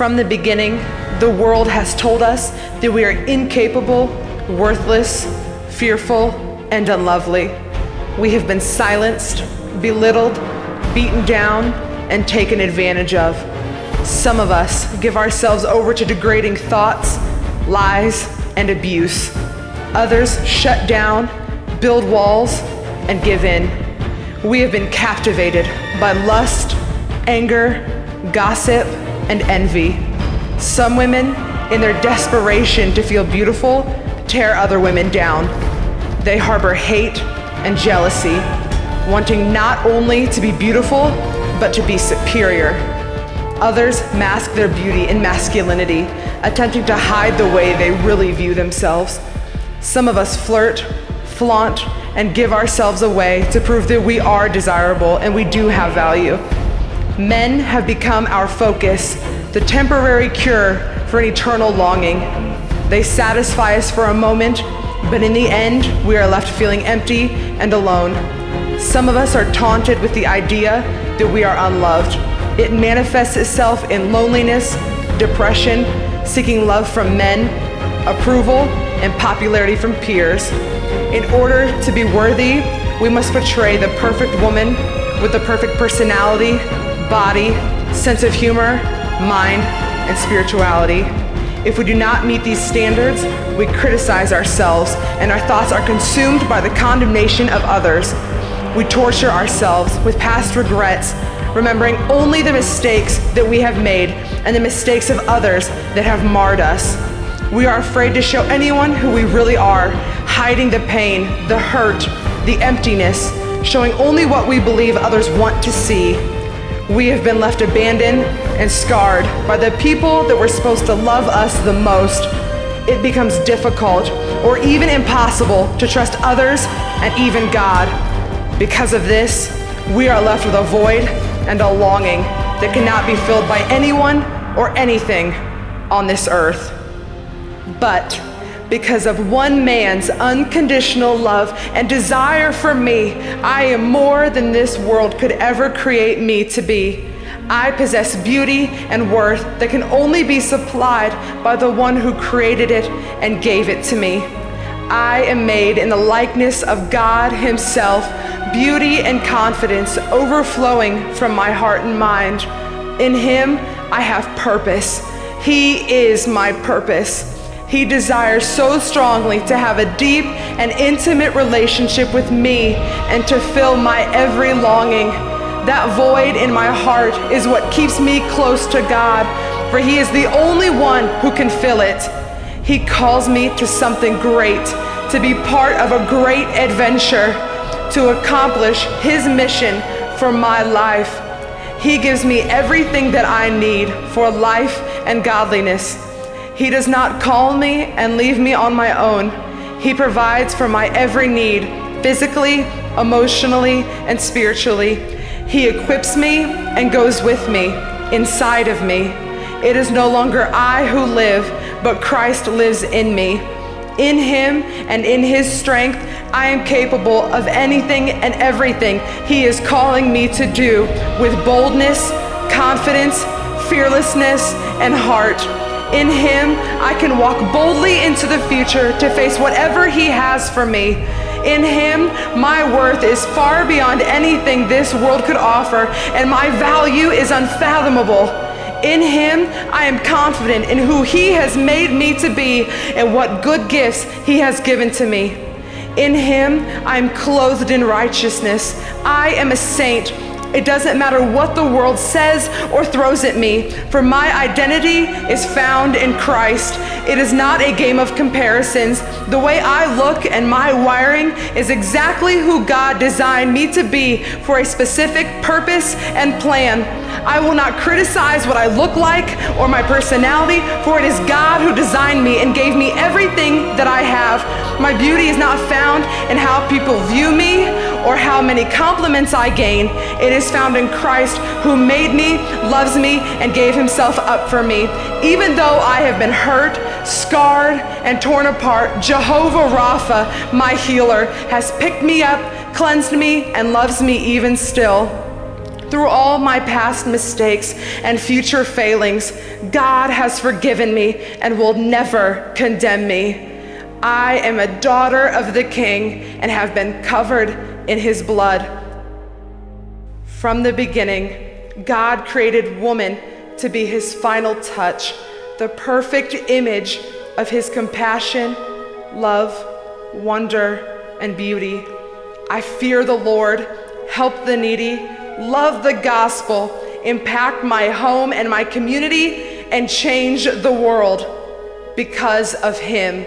From the beginning, the world has told us that we are incapable, worthless, fearful, and unlovely. We have been silenced, belittled, beaten down, and taken advantage of. Some of us give ourselves over to degrading thoughts, lies, and abuse. Others shut down, build walls, and give in. We have been captivated by lust, anger, gossip, and envy. Some women, in their desperation to feel beautiful, tear other women down. They harbor hate and jealousy, wanting not only to be beautiful, but to be superior. Others mask their beauty in masculinity, attempting to hide the way they really view themselves. Some of us flirt, flaunt, and give ourselves away to prove that we are desirable and we do have value. Men have become our focus, the temporary cure for an eternal longing. They satisfy us for a moment, but in the end, we are left feeling empty and alone. Some of us are taunted with the idea that we are unloved. It manifests itself in loneliness, depression, seeking love from men, approval, and popularity from peers. In order to be worthy, we must portray the perfect woman with the perfect personality, body, sense of humor, mind, and spirituality. If we do not meet these standards, we criticize ourselves and our thoughts are consumed by the condemnation of others. We torture ourselves with past regrets remembering only the mistakes that we have made and the mistakes of others that have marred us. We are afraid to show anyone who we really are, hiding the pain, the hurt, the emptiness, showing only what we believe others want to see. We have been left abandoned and scarred by the people that were supposed to love us the most. It becomes difficult or even impossible to trust others and even God. Because of this, we are left with a void and a longing that cannot be filled by anyone or anything on this earth. But because of one man's unconditional love and desire for me, I am more than this world could ever create me to be. I possess beauty and worth that can only be supplied by the one who created it and gave it to me. I am made in the likeness of God Himself beauty and confidence overflowing from my heart and mind. In Him, I have purpose. He is my purpose. He desires so strongly to have a deep and intimate relationship with me and to fill my every longing. That void in my heart is what keeps me close to God, for He is the only one who can fill it. He calls me to something great, to be part of a great adventure to accomplish His mission for my life. He gives me everything that I need for life and godliness. He does not call me and leave me on my own. He provides for my every need, physically, emotionally, and spiritually. He equips me and goes with me, inside of me. It is no longer I who live, but Christ lives in me. In Him and in His strength, I am capable of anything and everything He is calling me to do with boldness, confidence, fearlessness, and heart. In Him, I can walk boldly into the future to face whatever He has for me. In Him, my worth is far beyond anything this world could offer, and my value is unfathomable. In Him, I am confident in who He has made me to be and what good gifts He has given to me. In him, I am clothed in righteousness. I am a saint. It doesn't matter what the world says or throws at me, for my identity is found in Christ. It is not a game of comparisons. The way I look and my wiring is exactly who God designed me to be for a specific purpose and plan. I will not criticize what I look like or my personality, for it is God who designed me and gave me everything that I have. My beauty is not found in how people view me or how many compliments I gain. It is found in Christ who made me, loves me, and gave himself up for me. Even though I have been hurt, scarred, and torn apart, Jehovah Rapha, my healer, has picked me up, cleansed me, and loves me even still. Through all my past mistakes and future failings, God has forgiven me and will never condemn me. I am a daughter of the King and have been covered in his blood. From the beginning, God created woman to be his final touch, the perfect image of his compassion, love, wonder, and beauty. I fear the Lord, help the needy, love the gospel, impact my home and my community, and change the world because of him.